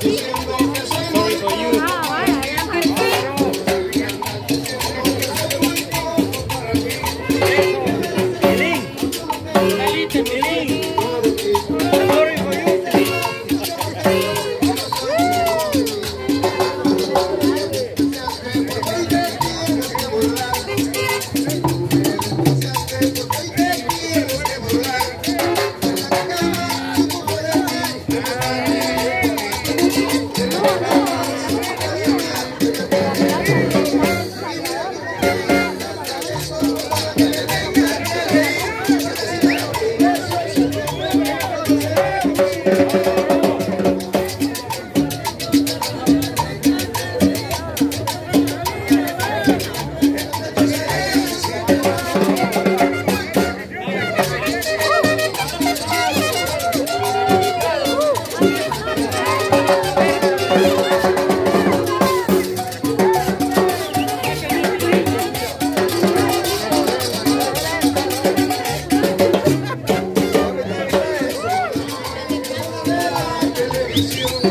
Yeah. Brasil.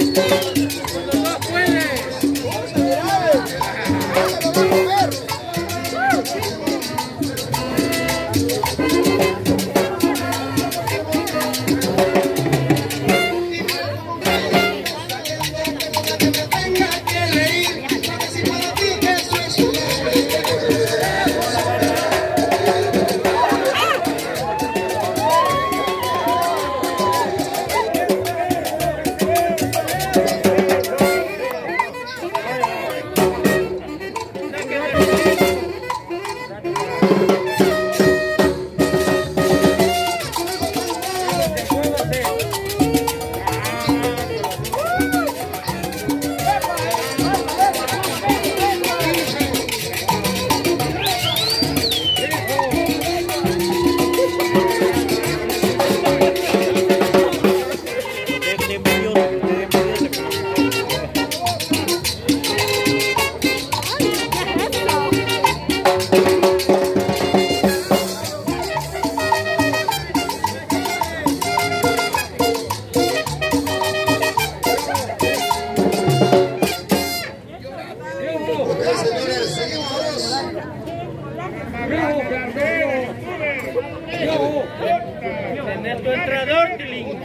Tener tu entrenador, Tilín.